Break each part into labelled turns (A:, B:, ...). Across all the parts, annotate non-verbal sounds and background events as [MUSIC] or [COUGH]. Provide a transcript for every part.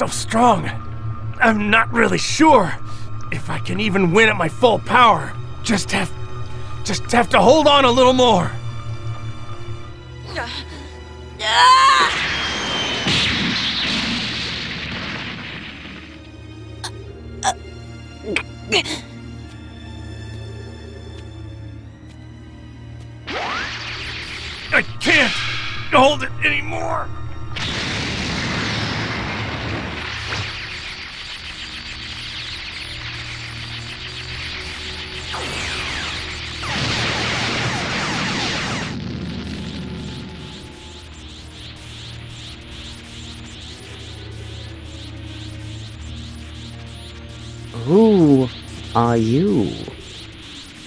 A: so strong. I'm not really sure if I can even win at my full power. Just have just have to hold on a little more. Uh, uh, uh,
B: Who are you?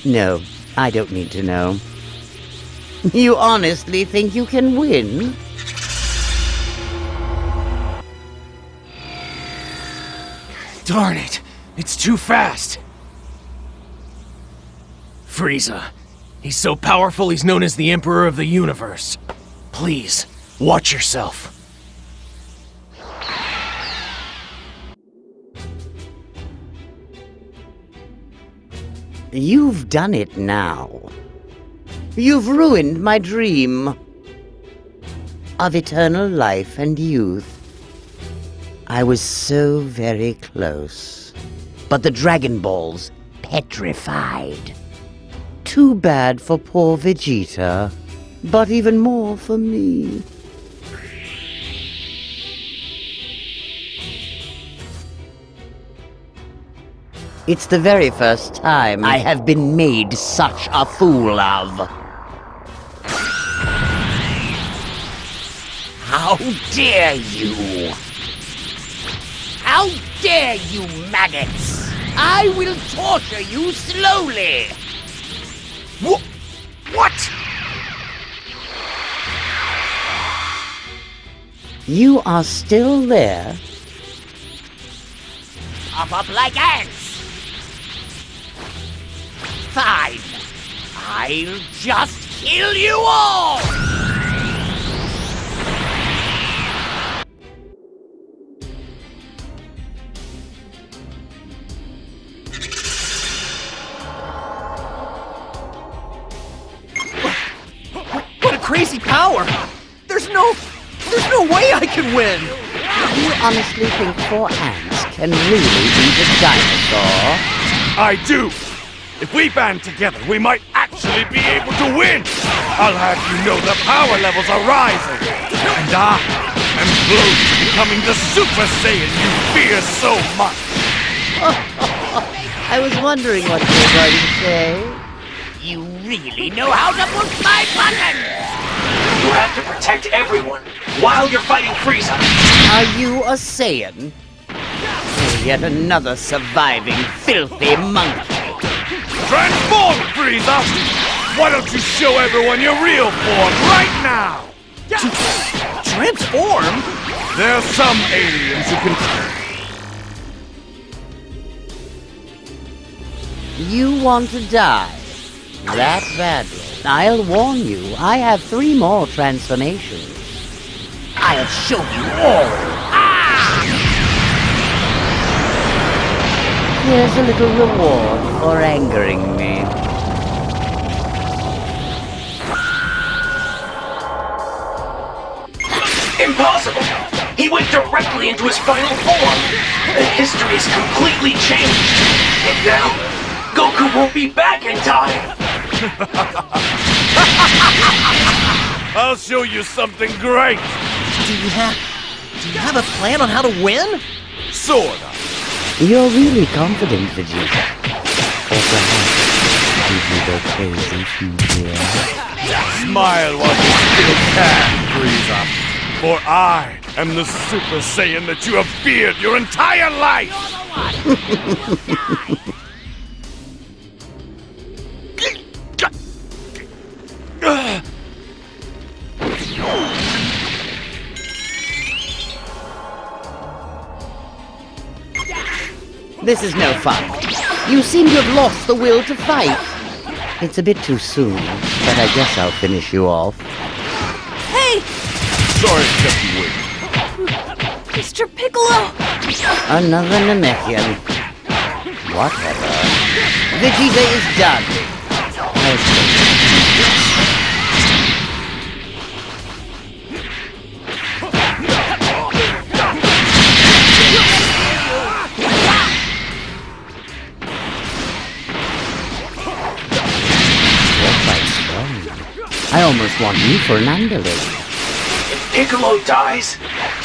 B: No, I don't need to know. You honestly think you can win?
A: Darn it! It's too fast! Frieza. He's so powerful he's known as the Emperor of the Universe. Please, watch yourself.
B: You've done it now. You've ruined my dream of eternal life and youth. I was so very close. But the Dragon Ball's petrified. Too bad for poor Vegeta, but even more for me. It's the very first time I have been made such a fool of. How dare you! How dare you, maggots! I will torture you slowly!
A: Wh- what?
B: You are still there? Pop up like ants! Fine! I'll just kill you all!
C: What a crazy power! There's no... There's no way I can win!
B: You honestly think four ants can really beat a dinosaur?
A: I do! If we band together, we might actually be able to win! I'll have you know the power levels are rising! And I am close to becoming the Super Saiyan you fear so much! [LAUGHS]
B: I was wondering what you were going to say. You really know how to push my buttons!
D: You have to protect everyone while you're fighting Frieza.
B: Are you a Saiyan? Or yet another surviving filthy monkey?
A: Transform, Frieza! Why don't you show everyone your real form right now?
C: Transform?
A: There are some aliens who can...
B: You want to die? That badly. I'll warn you, I have three more transformations. I'll show you all! Here's a little reward for angering me.
D: Impossible! He went directly into his final form. The history is completely changed. And now, Goku won't be back in time. [LAUGHS]
A: I'll show you something great!
C: Do you have... Do you have a plan on how to win?
A: Sorta.
B: You're really confident, Vegeta. Or perhaps did you go crazy from?
A: Smile while you still can, Frieza. For I am the Super Saiyan that you have feared your entire life! [LAUGHS] [LAUGHS] Ah!
B: This is no fun. You seem to have lost the will to fight. It's a bit too soon, but I guess I'll finish you off.
C: Hey!
A: Sorry to keep you waiting.
C: Mr.
E: Mr. Piccolo!
B: Another Namekian. Whatever. Vegeta is done. Want you for an underling.
D: If Piccolo dies,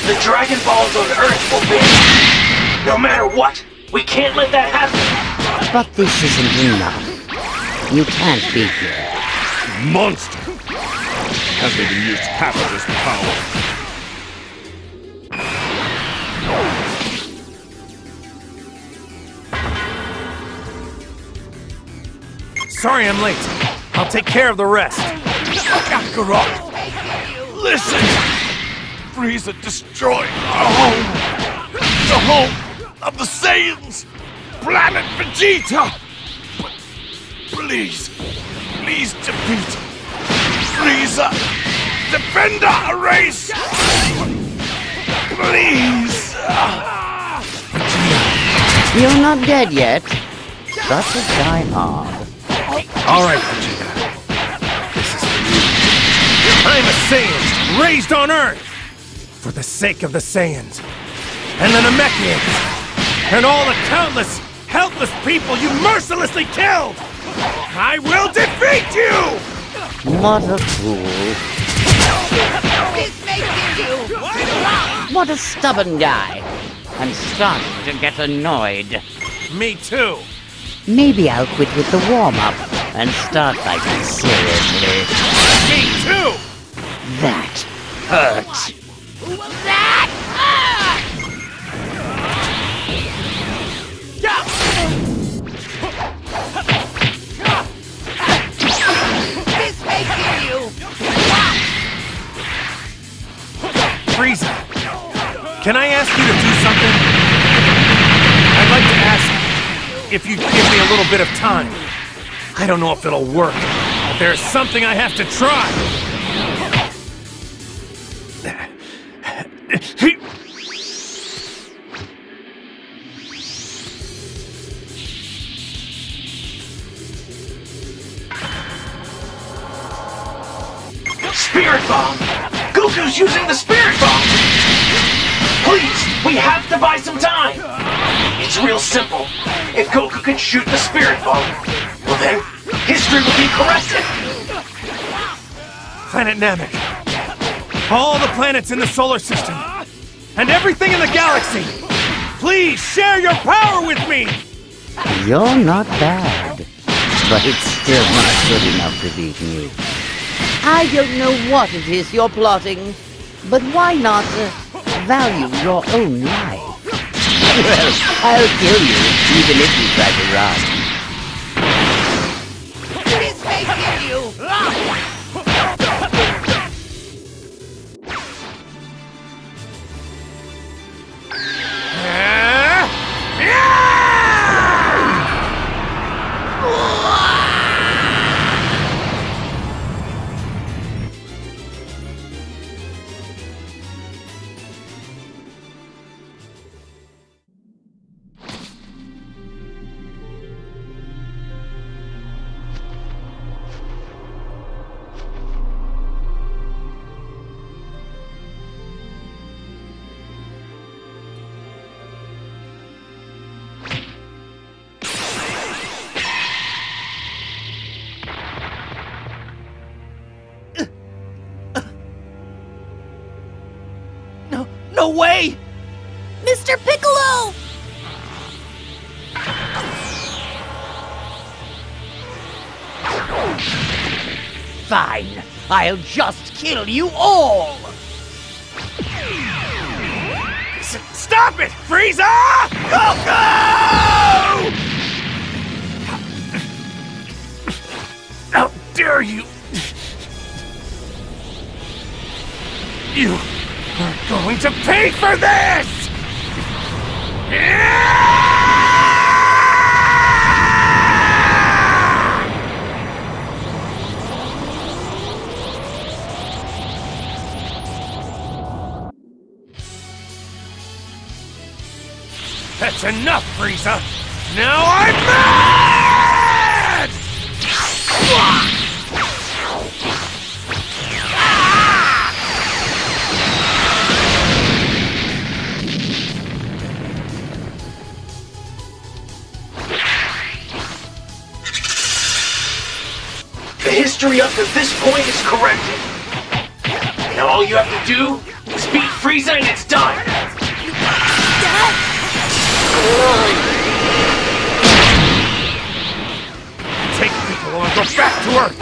D: the Dragon Balls on Earth will vanish. No matter what, we can't let that happen.
B: But this isn't enough. You can't be here.
A: Monster! Hasn't even used half of his power.
C: Sorry I'm late. I'll take care of the rest.
A: Kakarot! Listen! Frieza destroyed our home! The home of the Saiyans! Planet Vegeta! But please, please defeat Frieza! Defend our race! Please!
B: You're not dead yet. That's a die hard.
C: All right, Vegeta. I'm a Saiyan, raised on Earth, for the sake of the Saiyans, and the Namekians, and all the countless, helpless people you mercilessly killed. I will defeat you!
B: What a fool. What a stubborn guy. I'm starting to get annoyed.
C: Me too.
B: Maybe I'll quit with the warm-up and start fighting seriously.
C: Me too.
B: That hurt.
C: Frieza, can I ask you to do something? I'd like to ask if you'd give me a little bit of time. I don't know if it'll work, but there's something I have to try.
D: Spirit Bomb! Goku's using the Spirit Bomb! Please, we have to buy some time! It's real simple. If Goku can shoot the Spirit Bomb, well then, history will be corrected!
C: Planet Namek. All the planets in the solar system. And everything in the galaxy. Please share your power with me!
B: You're not bad. But it's still not good enough to beat me. I don't know what it is you're plotting, but why not uh, value your own life? [LAUGHS] Well, I'll kill you, even if you try to run.
C: No, way!
E: Mr. Piccolo!
B: Fine, I'll just kill you all!
C: S- stop it! Frieza! Goku! How dare you! You going to pay for this! That's enough, Frieza! Now I'm mad!
D: Up to this point is corrected. Now all you have to do is beat Frieza and it's done.
C: Take Piccolo and go back to Earth!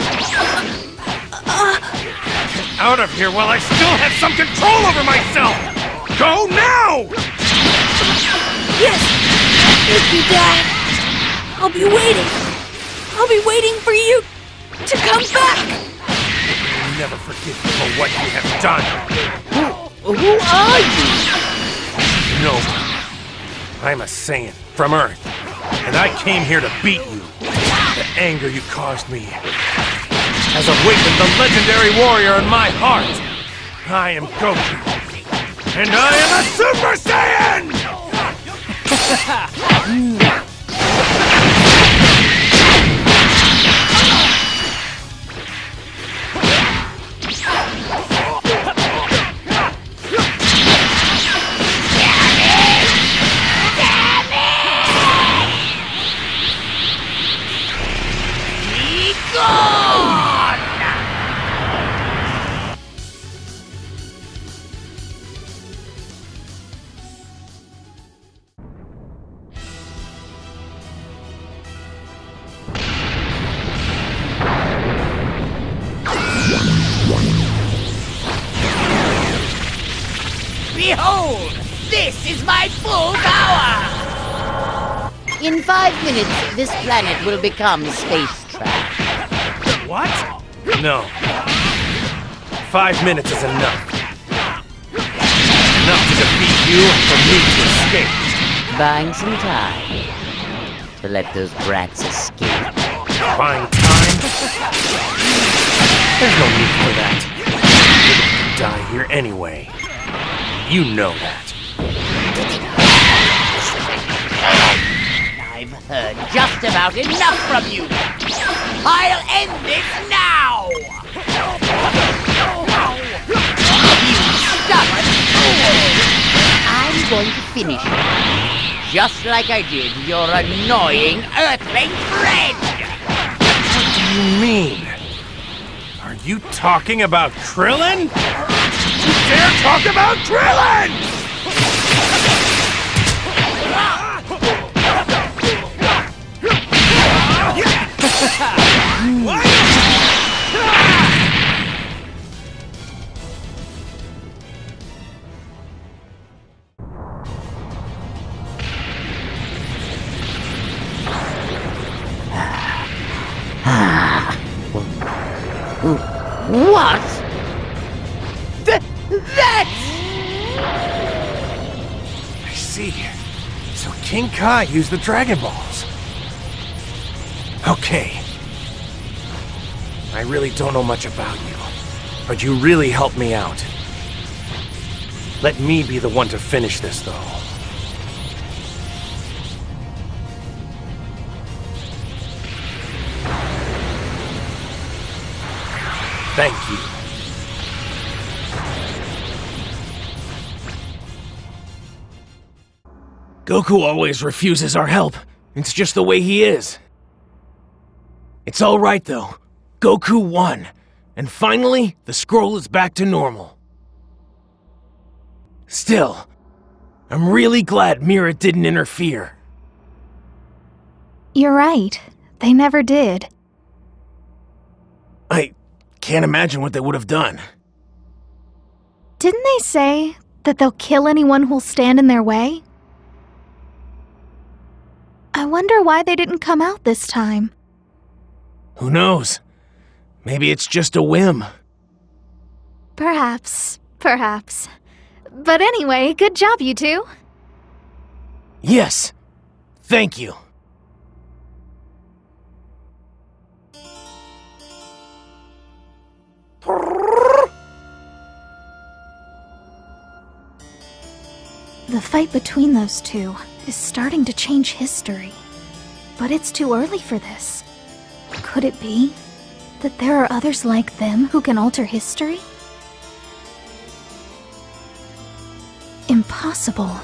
C: Get out of here while I still have some control over myself! Go now!
E: Yes! Thank you, Dad! I'll be waiting! I'll be waiting for you to come back!
C: I'll never forgive you for what you have done.
B: Who, who are you?
C: No. I'm a Saiyan from Earth, and I came here to beat you. The anger you caused me has awakened the legendary warrior in my heart. I am Goku, and I am a Super Saiyan! [LAUGHS] [LAUGHS]
B: Hmm. Minutes, this planet will become space trash.
C: What? No. Five minutes is enough. Enough to defeat you and for me to escape.
B: Buying some time to let those brats escape.
C: Buying time? There's no need for that. To die here anyway. You know that.
B: Heard just about enough from you! I'll end this now! You stubborn fool! I'm going to finish you, just like I did your annoying Earthling friend!
C: What do you mean? Are you talking about Krillin? You dare talk about Krillin!
B: What? Th- that's...
C: I see. So King Kai used the Dragon Balls. Okay. I really don't know much about you, but you really helped me out. Let me be the one to finish this, though. Thank you. Goku always refuses our help. It's just the way he is. It's all right, though. Goku won. And finally, the scroll is back to normal. Still, I'm really glad Mira didn't interfere.
F: You're right. They never did.
C: I can't imagine what they would have done.
F: Didn't they say that they'll kill anyone who'll stand in their way? I wonder why they didn't come out this time.
C: Who knows? Maybe it's just a whim.
F: Perhaps, perhaps. But anyway, good job, you two.
C: Yes. Thank you.
F: The fight between those two is starting to change history. But it's too early for this. Could it be that there are others like them who can alter history? Impossible.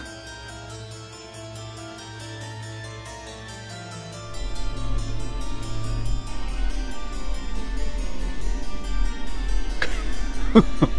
F: [LAUGHS]